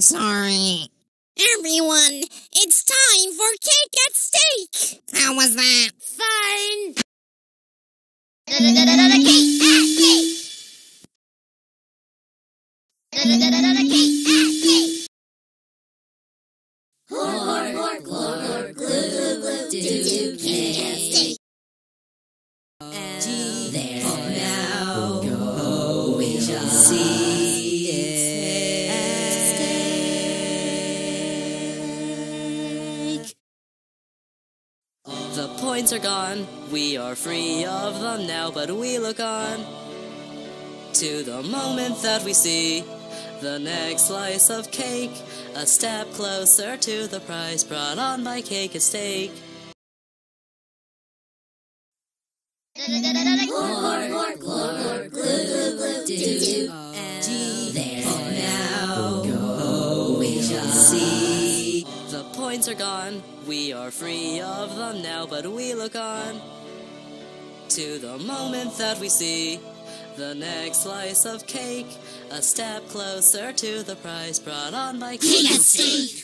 Sorry. Everyone, it's time for Cake at Stake! How was that? Fine! Cake at Stake! Cake at Stake! See The points are gone, we are free of them now, but we look on to the moment that we see the next slice of cake, a step closer to the prize brought on by Cake at Stake. Hork, hork, hork, glue, glue, glue, do do. Are gone, we are free of them now, but we look on to the moment that we see. The next slice of cake, a step closer to the prize brought on by Steak.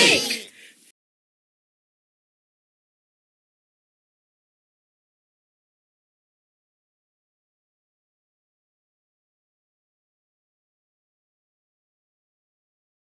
unique.